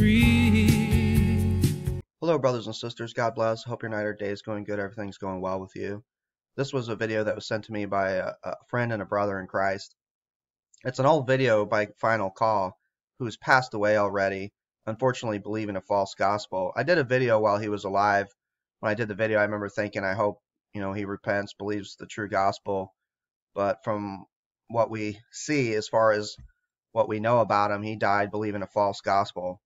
free. Hello, brothers and sisters. God bless. Hope your night or day is going good. Everything's going well with you. This was a video that was sent to me by a, a friend and a brother in Christ. It's an old video by Final Call, who's passed away already, unfortunately believing a false gospel. I did a video while he was alive. When I did the video, I remember thinking, I hope, you know, he repents, believes the true gospel. But from what we see, as far as what we know about him, he died believing a false gospel.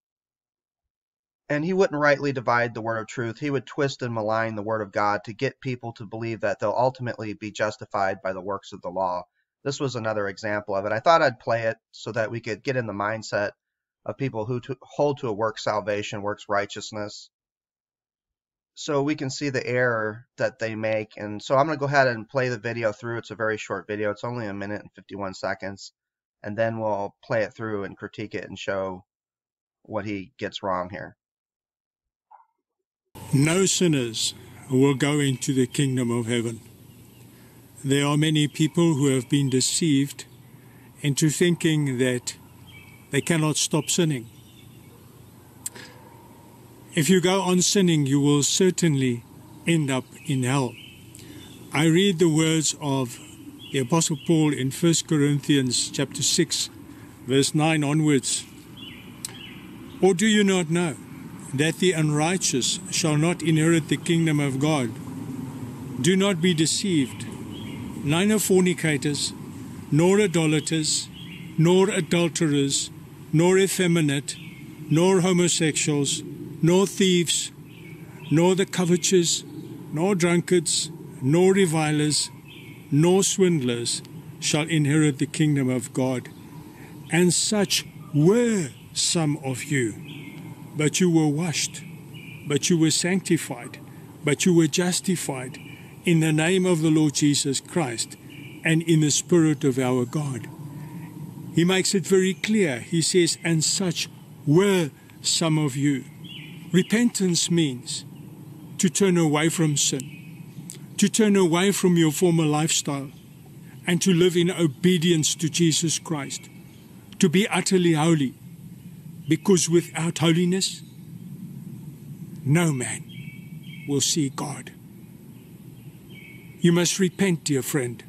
And he wouldn't rightly divide the word of truth. He would twist and malign the word of God to get people to believe that they'll ultimately be justified by the works of the law. This was another example of it. I thought I'd play it so that we could get in the mindset of people who to hold to a work salvation, works righteousness. So we can see the error that they make. And so I'm going to go ahead and play the video through. It's a very short video. It's only a minute and 51 seconds. And then we'll play it through and critique it and show what he gets wrong here. No sinners will go into the kingdom of heaven. There are many people who have been deceived into thinking that they cannot stop sinning. If you go on sinning, you will certainly end up in hell. I read the words of the Apostle Paul in 1 Corinthians chapter 6, verse 9 onwards. Or do you not know that the unrighteous shall not inherit the kingdom of God? Do not be deceived. Neither fornicators, nor idolaters, nor adulterers, nor effeminate, nor homosexuals, nor thieves, nor the covetous, nor drunkards, nor revilers, nor swindlers shall inherit the kingdom of God. And such were some of you. But you were washed, but you were sanctified, but you were justified in the name of the Lord Jesus Christ and in the Spirit of our God. He makes it very clear. He says, And such were some of you. Repentance means to turn away from sin, to turn away from your former lifestyle, and to live in obedience to Jesus Christ, to be utterly holy, because without holiness, no man will see God. You must repent, dear friend,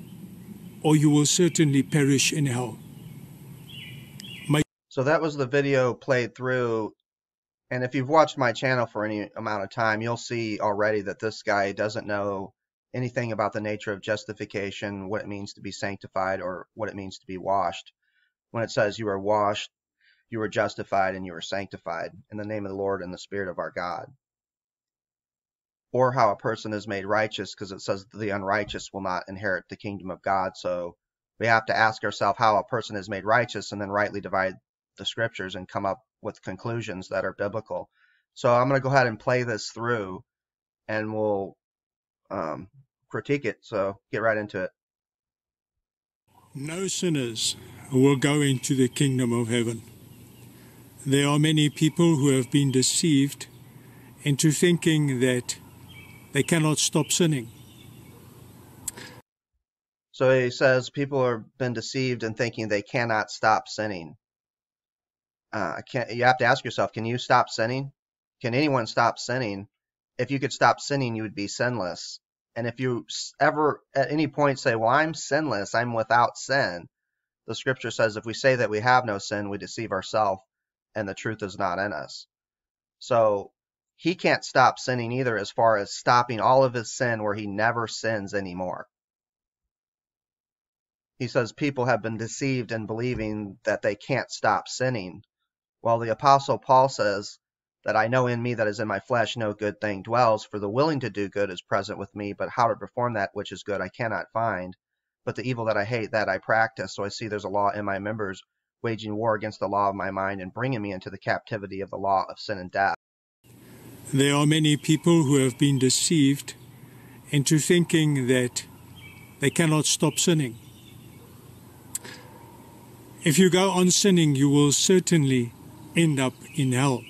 or you will certainly perish in hell. So that was the video played through. And if you've watched my channel for any amount of time, you'll see already that this guy doesn't know anything about the nature of justification, what it means to be sanctified, or what it means to be washed. When it says you are washed, you are justified, and you are sanctified in the name of the Lord and the Spirit of our God. Or how a person is made righteous, because it says the unrighteous will not inherit the kingdom of God. So we have to ask ourselves how a person is made righteous and then rightly divide the scriptures and come up with conclusions that are biblical. So I'm going to go ahead and play this through and we'll um, critique it. So get right into it. No sinners will go into the kingdom of heaven. There are many people who have been deceived into thinking that they cannot stop sinning. So he says people have been deceived in thinking they cannot stop sinning uh, you have to ask yourself, can you stop sinning? Can anyone stop sinning? If you could stop sinning, you would be sinless. And if you ever at any point say, well, I'm sinless, I'm without sin, the scripture says if we say that we have no sin, we deceive ourselves and the truth is not in us. So he can't stop sinning either as far as stopping all of his sin where he never sins anymore. He says people have been deceived in believing that they can't stop sinning while the Apostle Paul says that I know in me that is in my flesh no good thing dwells, for the willing to do good is present with me, but how to perform that which is good I cannot find. But the evil that I hate, that I practice. So I see there's a law in my members, waging war against the law of my mind and bringing me into the captivity of the law of sin and death. There are many people who have been deceived into thinking that they cannot stop sinning. If you go on sinning, you will certainly end up in hell.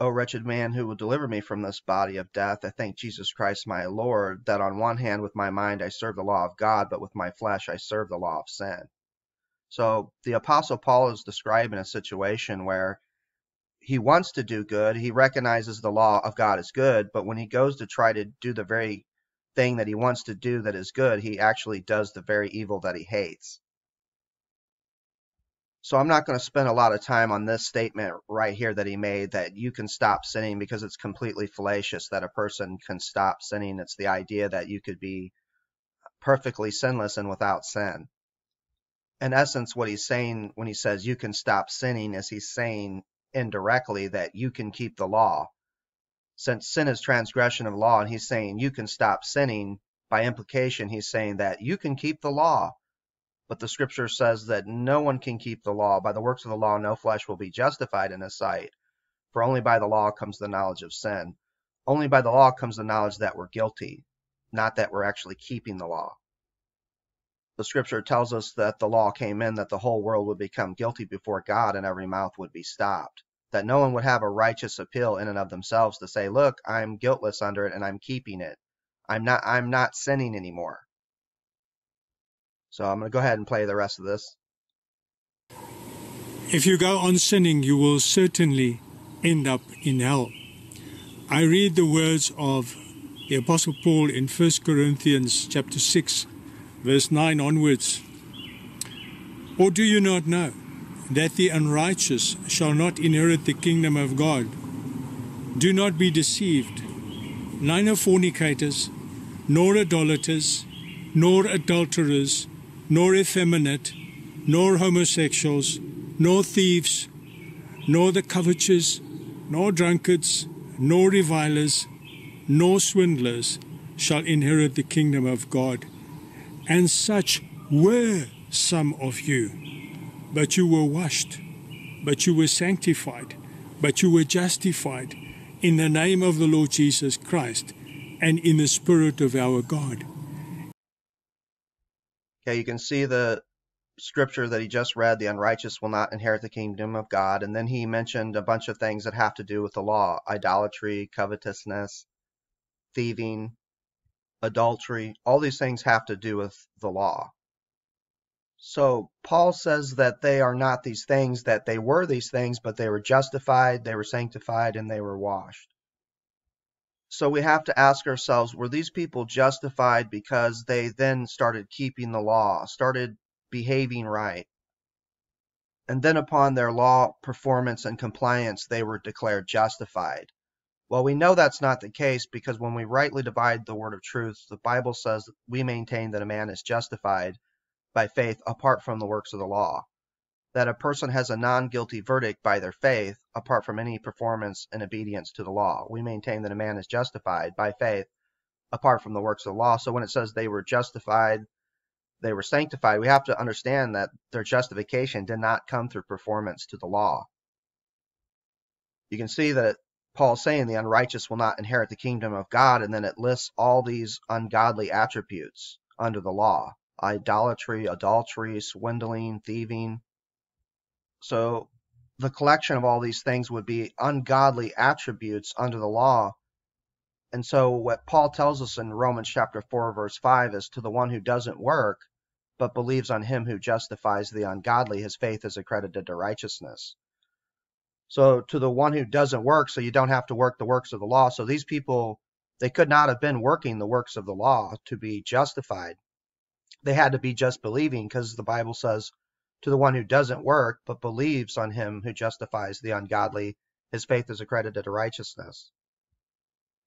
O wretched man who will deliver me from this body of death, I thank Jesus Christ my Lord, that on one hand with my mind I serve the law of God, but with my flesh I serve the law of sin. So the Apostle Paul is describing a situation where he wants to do good. He recognizes the law of God is good, but when he goes to try to do the very thing that he wants to do that is good, he actually does the very evil that he hates. So I'm not going to spend a lot of time on this statement right here that he made that you can stop sinning because it's completely fallacious that a person can stop sinning. It's the idea that you could be perfectly sinless and without sin. In essence, what he's saying when he says you can stop sinning is he's saying indirectly that you can keep the law. Since sin is transgression of law, and he's saying you can stop sinning, by implication, he's saying that you can keep the law. But the scripture says that no one can keep the law. By the works of the law, no flesh will be justified in his sight. For only by the law comes the knowledge of sin. Only by the law comes the knowledge that we're guilty, not that we're actually keeping the law. The scripture tells us that the law came in that the whole world would become guilty before God and every mouth would be stopped. That no one would have a righteous appeal in and of themselves to say, look, I'm guiltless under it and I'm keeping it. I'm not I'm not sinning anymore. So I'm going to go ahead and play the rest of this. If you go on sinning, you will certainly end up in hell. I read the words of the Apostle Paul in 1 Corinthians chapter 6, verse 9 onwards. Or do you not know that the unrighteous shall not inherit the kingdom of God? Do not be deceived. Neither fornicators, nor idolaters, nor adulterers, nor effeminate, nor homosexuals, nor thieves, nor the covetous, nor drunkards, nor revilers, nor swindlers shall inherit the kingdom of God. And such were some of you. But you were washed, but you were sanctified, but you were justified in the name of the Lord Jesus Christ and in the Spirit of our God. Okay, you can see the scripture that he just read, the unrighteous will not inherit the kingdom of God. And then he mentioned a bunch of things that have to do with the law idolatry, covetousness, thieving, adultery. All these things have to do with the law. So Paul says that they are not these things, that they were these things, but they were justified, they were sanctified, and they were washed. So we have to ask ourselves were these people justified because they then started keeping the law, started behaving right? And then upon their law performance and compliance, they were declared justified. Well, we know that's not the case because when we rightly divide the word of truth, the Bible says we maintain that a man is justified by faith apart from the works of the law that a person has a non guilty verdict by their faith, apart from any performance and obedience to the law. We maintain that a man is justified by faith, apart from the works of the law. So when it says they were justified, they were sanctified, we have to understand that their justification did not come through performance to the law. You can see that Paul's saying the unrighteous will not inherit the kingdom of God, and then it lists all these ungodly attributes under the law idolatry, adultery, swindling, thieving, so the collection of all these things would be ungodly attributes under the law. And so what Paul tells us in Romans chapter 4 verse 5 is to the one who doesn't work but believes on him who justifies the ungodly his faith is accredited to righteousness. So to the one who doesn't work so you don't have to work the works of the law. So these people they could not have been working the works of the law to be justified. They had to be just believing because the Bible says to the one who doesn't work, but believes on him who justifies the ungodly, his faith is accredited to righteousness.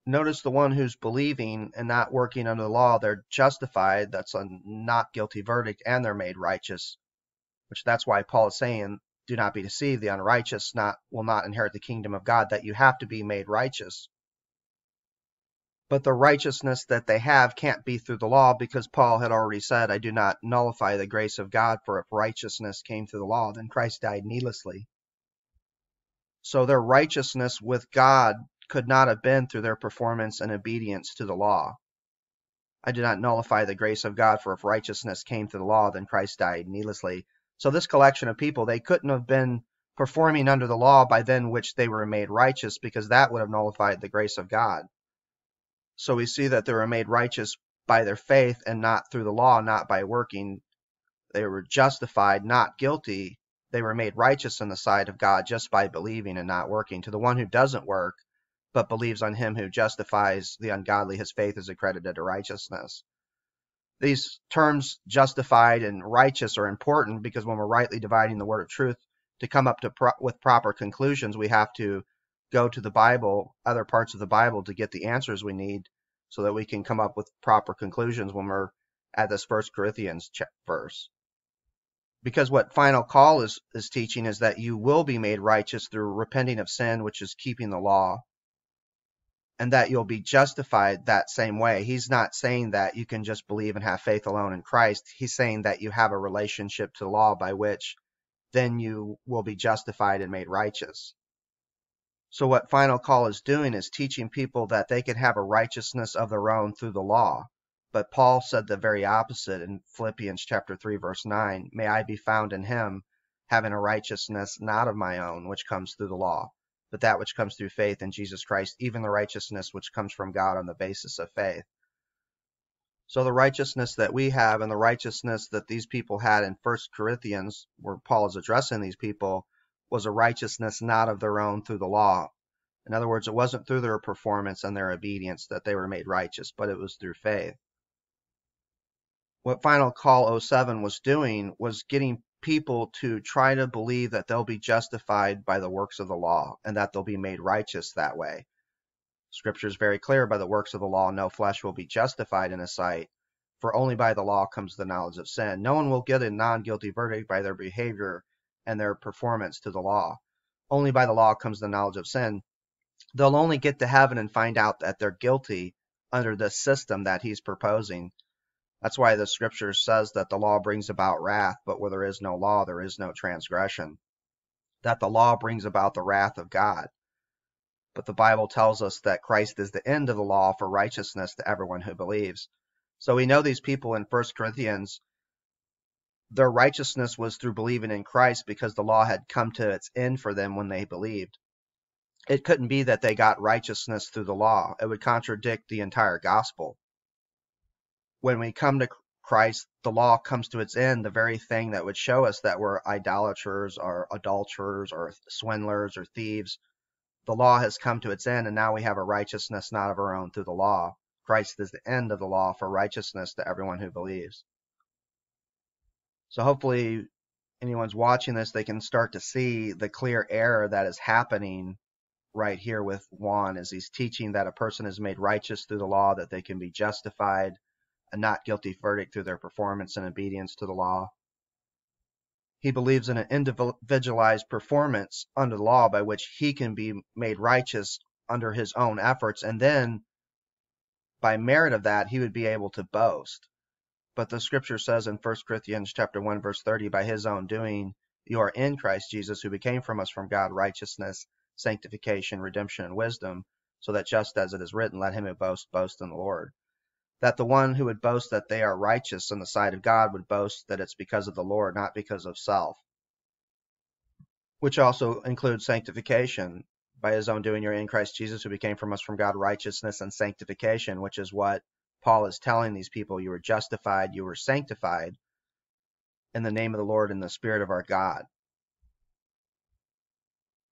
Notice the one who's believing and not working under the law, they're justified. That's a not guilty verdict, and they're made righteous. Which that's why Paul is saying, do not be deceived. The unrighteous not will not inherit the kingdom of God, that you have to be made righteous but the righteousness that they have can't be through the law because Paul had already said, I do not nullify the grace of God, for if righteousness came through the law, then Christ died needlessly. So their righteousness with God could not have been through their performance and obedience to the law. I do not nullify the grace of God, for if righteousness came through the law, then Christ died needlessly. So this collection of people, they couldn't have been performing under the law by then which they were made righteous, because that would have nullified the grace of God. So we see that they were made righteous by their faith and not through the law, not by working. They were justified, not guilty they were made righteous in the sight of God just by believing and not working. To the one who doesn't work, but believes on him who justifies the ungodly, his faith is accredited to righteousness. These terms justified and righteous are important because when we're rightly dividing the word of truth, to come up to pro- with proper conclusions, we have to go to the Bible, other parts of the Bible, to get the answers we need, so that we can come up with proper conclusions when we're at this First Corinthians verse. Because what final call is is teaching is that you will be made righteous through repenting of sin, which is keeping the law, and that you'll be justified that same way. He's not saying that you can just believe and have faith alone in Christ. He's saying that you have a relationship to the law by which then you will be justified and made righteous. So, what Final Call is doing is teaching people that they can have a righteousness of their own through the law. But Paul said the very opposite in Philippians chapter 3 verse 9, "May I be found in him, having a righteousness not of my own, which comes through the law, but that which comes through faith in Jesus Christ, even the righteousness which comes from God on the basis of faith." So the righteousness that we have and the righteousness that these people had in First Corinthians, where Paul is addressing these people, was a righteousness not of their own through the law. In other words, it wasn't through their performance and their obedience that they were made righteous, but it was through faith. What Final Call 07 was doing was getting people to try to believe that they'll be justified by the works of the law and that they'll be made righteous that way. Scripture is very clear by the works of the law, no flesh will be justified in his sight, for only by the law comes the knowledge of sin. No one will get a non guilty verdict by their behavior and their performance to the law. Only by the law comes the knowledge of sin. They'll only get to heaven and find out that they're guilty under the system that he's proposing. That's why the scripture says that the law brings about wrath, but where there is no law, there is no transgression. That the law brings about the wrath of God. But the Bible tells us that Christ is the end of the law for righteousness to everyone who believes. So we know these people in 1 Corinthians their righteousness was through believing in Christ because the law had come to its end for them when they believed. It couldn't be that they got righteousness through the law. It would contradict the entire gospel. When we come to Christ, the law comes to its end, the very thing that would show us that we're idolaters or adulterers or swindlers or thieves. The law has come to its end, and now we have a righteousness not of our own through the law. Christ is the end of the law for righteousness to everyone who believes. So hopefully anyone's watching this, they can start to see the clear error that is happening right here with Juan as he's teaching that a person is made righteous through the law, that they can be justified, a not guilty verdict through their performance and obedience to the law. He believes in an individualized performance under the law by which he can be made righteous under his own efforts, and then by merit of that, he would be able to boast. But the scripture says in 1 Corinthians chapter 1 verse 30 by his own doing you are in Christ Jesus who became from us from God righteousness, sanctification, redemption and wisdom, so that just as it is written let him who boasts boast in the Lord. That the one who would boast that they are righteous in the sight of God would boast that it's because of the Lord, not because of self. Which also includes sanctification. By his own doing, you're in Christ Jesus, who became from us from God righteousness and sanctification, which is what Paul is telling these people, you were justified, you were sanctified in the name of the Lord and the Spirit of our God.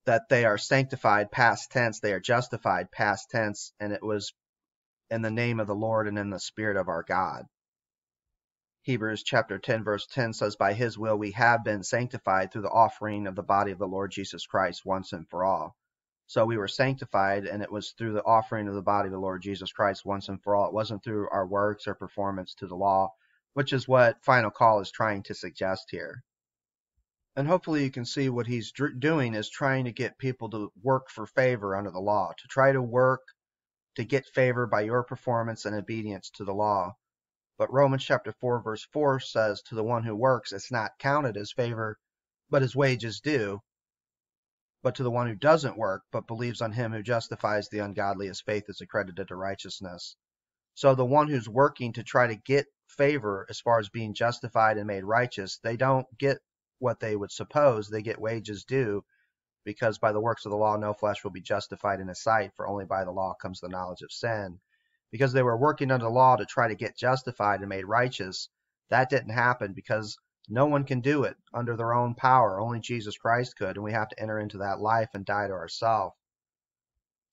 That they are sanctified past tense, they are justified past tense, and it was in the name of the Lord and in the Spirit of our God. Hebrews chapter 10 verse 10 says, By his will we have been sanctified through the offering of the body of the Lord Jesus Christ once and for all. So we were sanctified, and it was through the offering of the body of the Lord Jesus Christ once and for all. It wasn't through our works or performance to the law, which is what Final Call is trying to suggest here. And hopefully you can see what he's doing is trying to get people to work for favor under the law, to try to work to get favor by your performance and obedience to the law. But Romans chapter 4 verse 4 says to the one who works it's not counted as favor, but his wages due. But to the one who doesn't work, but believes on him who justifies the ungodly, his faith is accredited to righteousness. So the one who's working to try to get favor as far as being justified and made righteous, they don't get what they would suppose. They get wages due because by the works of the law no flesh will be justified in his sight, for only by the law comes the knowledge of sin. Because they were working under the law to try to get justified and made righteous, that didn't happen because No one can do it under their own power. Only Jesus Christ could, and we have to enter into that life and die to ourselves.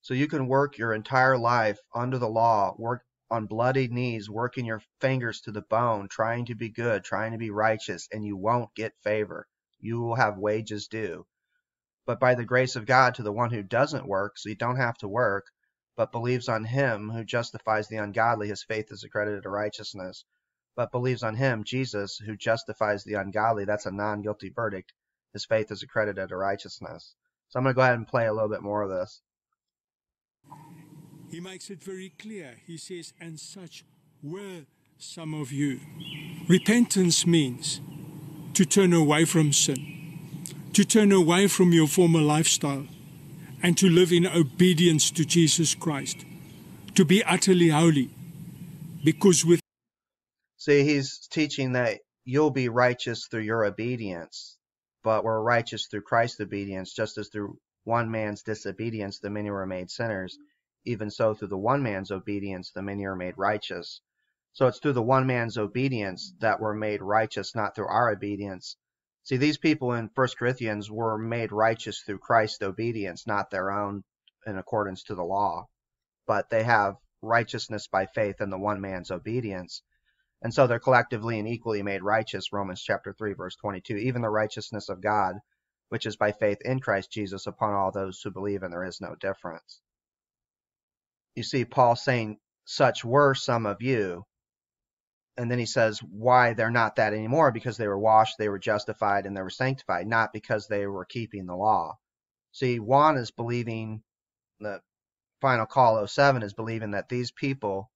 So you can work your entire life under the law, work on bloody knees, working your fingers to the bone, trying to be good, trying to be righteous, and you won't get favor. You will have wages due. But by the grace of God to the one who doesn't work, so you don't have to work, but believes on him who justifies the ungodly, his faith is accredited to righteousness but believes on him, Jesus, who justifies the ungodly, that's a non guilty verdict. His faith is accredited to righteousness. So I'm going to go ahead and play a little bit more of this. He makes it very clear. He says, And such were some of you. Repentance means to turn away from sin, to turn away from your former lifestyle, and to live in obedience to Jesus Christ, to be utterly holy. Because with See, he's teaching that you'll be righteous through your obedience, but we're righteous through Christ's obedience, just as through one man's disobedience the many were made sinners. Even so, through the one man's obedience the many are made righteous. So it's through the one man's obedience that we're made righteous, not through our obedience. See, these people in 1 Corinthians were made righteous through Christ's obedience, not their own in accordance to the law. But they have righteousness by faith in the one man's obedience. And so they're collectively and equally made righteous, Romans chapter 3, verse 22. Even the righteousness of God, which is by faith in Christ Jesus upon all those who believe, and there is no difference. You see, Paul saying, Such were some of you. And then he says why they're not that anymore because they were washed, they were justified, and they were sanctified, not because they were keeping the law. See, Juan is believing, the final call 07 is believing that these people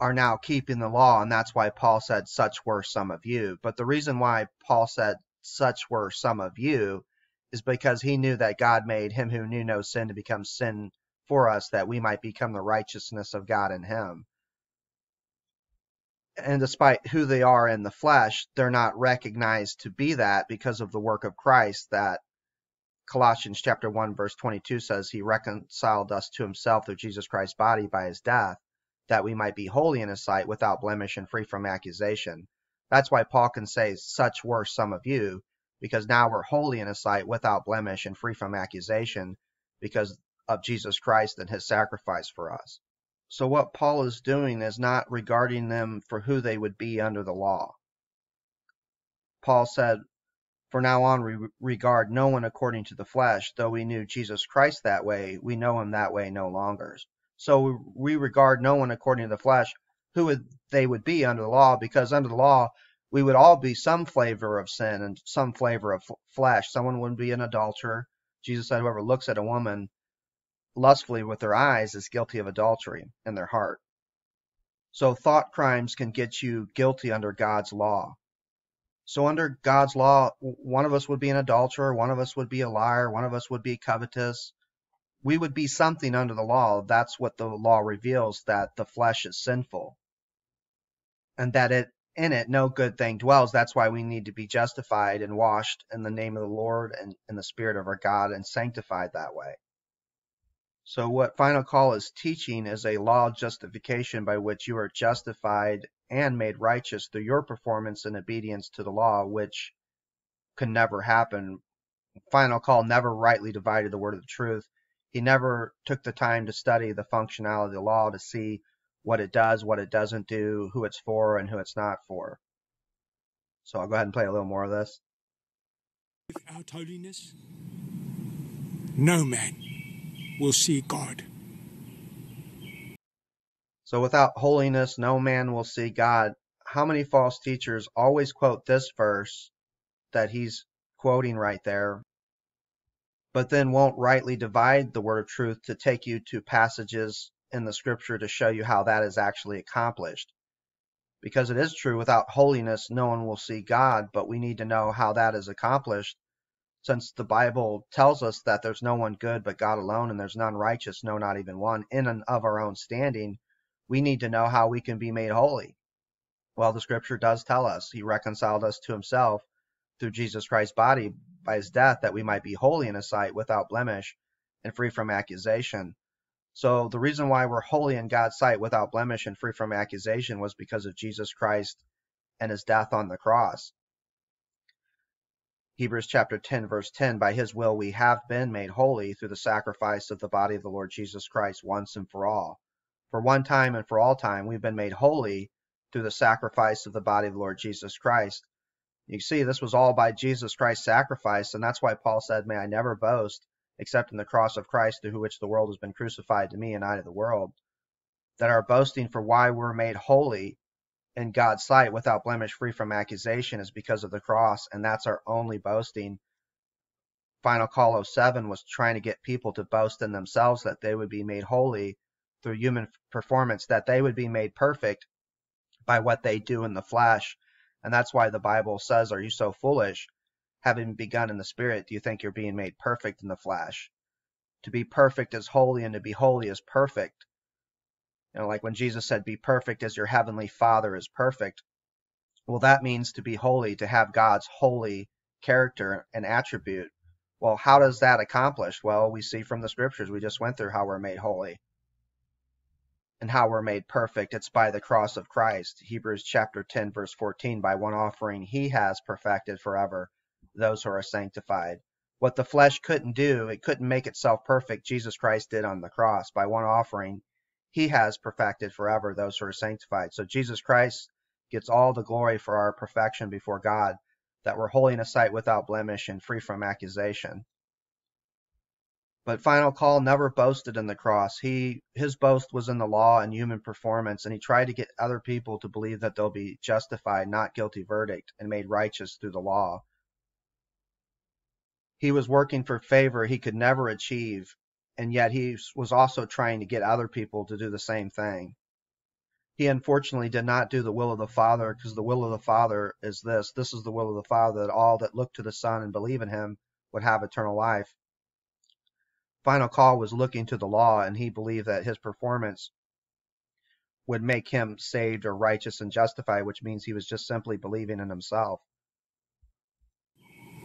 are now keeping the law, and that's why Paul said, Such were some of you. But the reason why Paul said, Such were some of you is because he knew that God made him who knew no sin to become sin for us, that we might become the righteousness of God in him. And despite who they are in the flesh, they're not recognized to be that because of the work of Christ that Colossians chapter 1 verse 22 says he reconciled us to himself through Jesus Christ's body by his death that we might be holy in his sight without blemish and free from accusation. That's why Paul can say, Such were some of you, because now we're holy in his sight without blemish and free from accusation because of Jesus Christ and his sacrifice for us. So, what Paul is doing is not regarding them for who they would be under the law. Paul said, For now on, we regard no one according to the flesh, though we knew Jesus Christ that way, we know him that way no longer. So we regard no one according to the flesh, who would they would be under the law, because under the law we would all be some flavor of sin and some flavor of flesh. Someone would be an adulterer. Jesus said, whoever looks at a woman lustfully with their eyes is guilty of adultery in their heart. So thought crimes can get you guilty under God's law. So under God's law, one of us would be an adulterer, one of us would be a liar, one of us would be covetous, we would be something under the law. That's what the law reveals that the flesh is sinful and that it in it no good thing dwells. That's why we need to be justified and washed in the name of the Lord and in the spirit of our God and sanctified that way. So what final call is teaching is a law of justification by which you are justified and made righteous through your performance and obedience to the law, which can never happen. Final call never rightly divided the word of the truth he never took the time to study the functionality of the law to see what it does, what it doesn't do, who it's for, and who it's not for. So I'll go ahead and play a little more of this. Without holiness, no man will see God. So without holiness, no man will see God. How many false teachers always quote this verse that he's quoting right there but then won't rightly divide the word of truth to take you to passages in the scripture to show you how that is actually accomplished. Because it is true, without holiness, no one will see God, but we need to know how that is accomplished. Since the Bible tells us that there's no one good but God alone, and there's none righteous, no, not even one, in and of our own standing, we need to know how we can be made holy. Well, the scripture does tell us. He reconciled us to himself through Jesus Christ's body by his death that we might be holy in his sight without blemish and free from accusation. So the reason why we're holy in God's sight without blemish and free from accusation was because of Jesus Christ and his death on the cross. Hebrews chapter 10 verse 10 by his will we have been made holy through the sacrifice of the body of the Lord Jesus Christ once and for all. For one time and for all time we've been made holy through the sacrifice of the body of the Lord Jesus Christ. You see this was all by Jesus Christ's sacrifice and that's why Paul said may I never boast except in the cross of Christ through which the world has been crucified to me and I to the world. That our boasting for why we're made holy in God's sight without blemish, free from accusation, is because of the cross, and that's our only boasting. Final Call 07 was trying to get people to boast in themselves that they would be made holy through human performance, that they would be made perfect by what they do in the flesh. And that's why the Bible says, Are you so foolish? Having begun in the spirit, do you think you're being made perfect in the flesh? To be perfect is holy, and to be holy is perfect. You know, like when Jesus said, Be perfect as your heavenly Father is perfect. Well, that means to be holy, to have God's holy character and attribute. Well, how does that accomplish? Well, we see from the scriptures we just went through how we're made holy and how we're made perfect. It's by the cross of Christ. Hebrews chapter 10, verse 14. By one offering, he has perfected forever those who are sanctified. What the flesh couldn't do, it couldn't make itself perfect, Jesus Christ did on the cross. By one offering, he has perfected forever those who are sanctified. So Jesus Christ gets all the glory for our perfection before God, that we're holy in a sight without blemish and free from accusation. But final call never boasted in the cross. He his boast was in the law and human performance, and he tried to get other people to believe that they'll be justified, not guilty verdict, and made righteous through the law. He was working for favor he could never achieve and yet he was also trying to get other people to do the same thing. He unfortunately did not do the will of the Father because the will of the Father is this. This is the will of the Father that all that look to the Son and believe in him would have eternal life. Final call was looking to the law, and he believed that his performance would make him saved or righteous and justified, which means he was just simply believing in himself.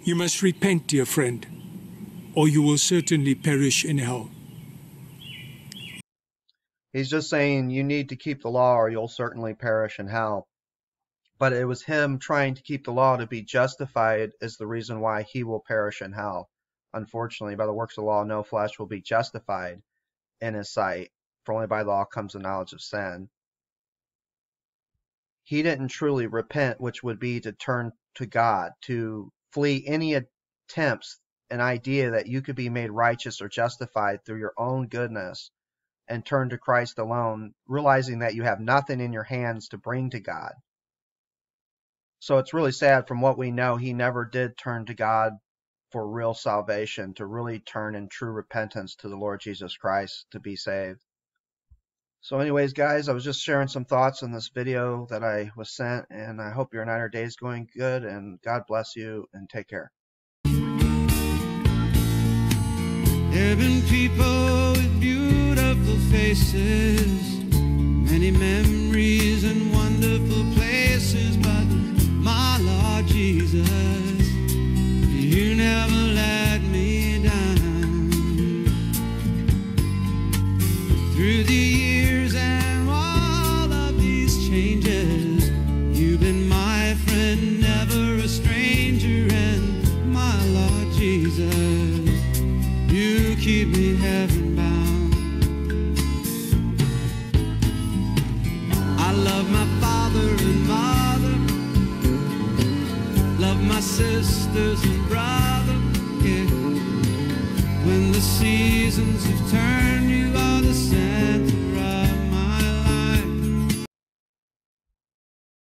You must repent, dear friend or you will certainly perish in hell. He's just saying you need to keep the law or you'll certainly perish in hell. But it was him trying to keep the law to be justified is the reason why he will perish in hell. Unfortunately, by the works of the law, no flesh will be justified in his sight, for only by law comes the knowledge of sin. He didn't truly repent, which would be to turn to God, to flee any attempts an idea that you could be made righteous or justified through your own goodness and turn to Christ alone, realizing that you have nothing in your hands to bring to God. So it's really sad from what we know, he never did turn to God for real salvation, to really turn in true repentance to the Lord Jesus Christ to be saved. So anyways, guys, I was just sharing some thoughts on this video that I was sent, and I hope your night or day is going good, and God bless you, and take care. There have been people with beautiful faces, many memories and